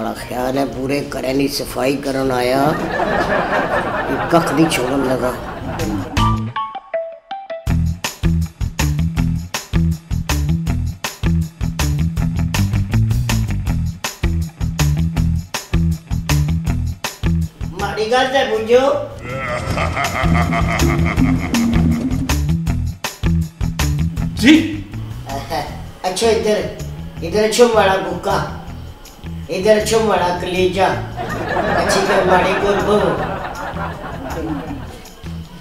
बड़ा ख्याल है पूरे घरें की सफ़ाई कर आया। कख नहीं छोड़न लगा। जी। अच्छा इधर इधर छो बड़ा बुक्का इधर अच्छो माड़ा कलेजा अच्छी कर माड़ी को बो।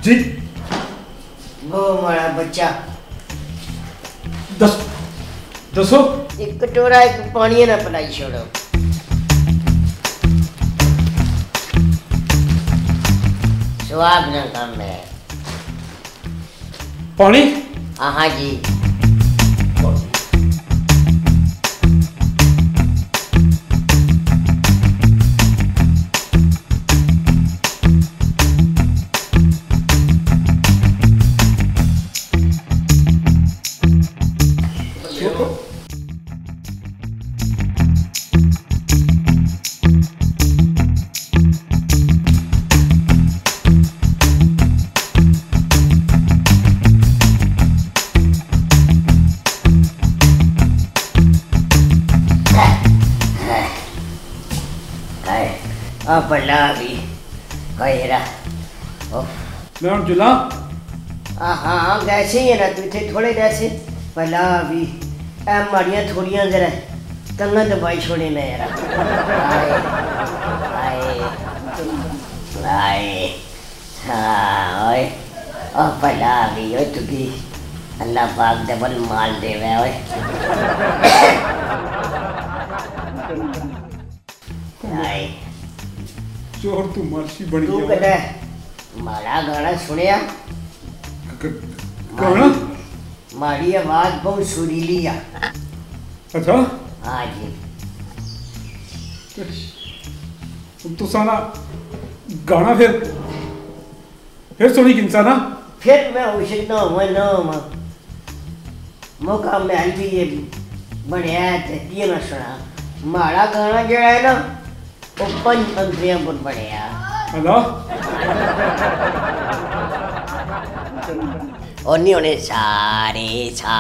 जी। बो माड़ा बच्चा। दस दसो। एक कटोरा एक पानी ना पिलाई छोड़ो। स्वाद ना काम है। पानी? हाँ जी। आ बल्ला भी हाय रा ओ मैं हूँ हाँ हाँ वैसे ही है ना तू इतने थोड़े वैसे भला भी ऐ माड़ियाँ थोड़ियाँ जरा कंगा दबाई छोड़े ना यार। हाँ ओए ओ भला भी तू अल्लाह पाक डबल माल देवे ओए। चोर तू मर्सी बन तू गया कदा माड़ा गाना सुनिया। कौन? माड़ी आवाज़ बहुत सुरीली आ। अच्छा? हाँ जी। तू साना गाना फिर फिर सुनी किंसा ना फिर मैं उसे ना मैं ना मैं मौका महल भी ये बनया है की ना सुना। माड़ा गाना जो है ना पंच पंक्तियाँ पर बनया अल्लाह और नहीं होने सारे सा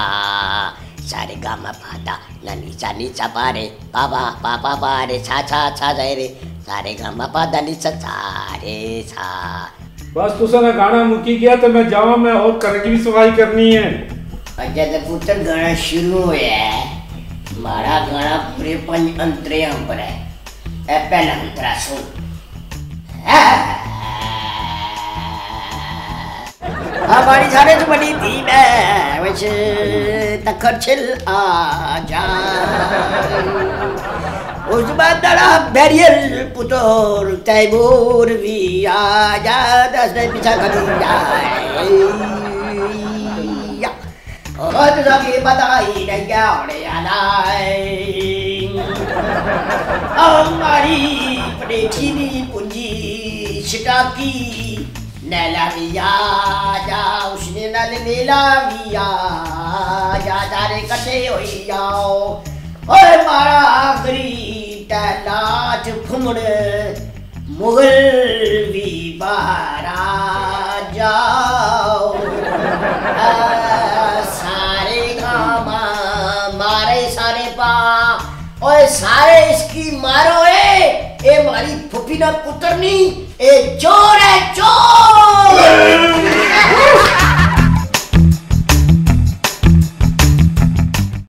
सारे गामा पाता ना नीचा नीचा पारे पापा पापा पारे छा छा छा जाए रे। सारे गामा पादा नीचा सारे सा। बस तू साना गाना मुकी गया तो मैं जावा मैं और घर भी सफ़ाई करनी है। अजय तो पुत्र गाना शुरू है मारा गाना पूरे पंच अंतरे पर है। ए पहला अंतरा सुन हमारी सारे तो बड़ी थी मैं वैसे तखर छिल आ जा उस बाद दड़ा बैरियल पुतोर तैमूर भी आ जा, दस ने पीछा कर जाए और सभी बताई नहीं, क्या होने आना हमारी परेठी पूंजी शिकाकी नैला विया जा उसने नल नीला विया जा जारे कटे होई जाओ ओए मारा आखरी तलाच घुमड़ मुगल भी बाहर आ जाओ सारे गामा मारे सारे पा ओए सारे इसकी मारो ए ए मारी फुफी ना पुत्रनी ए चोर है चोर!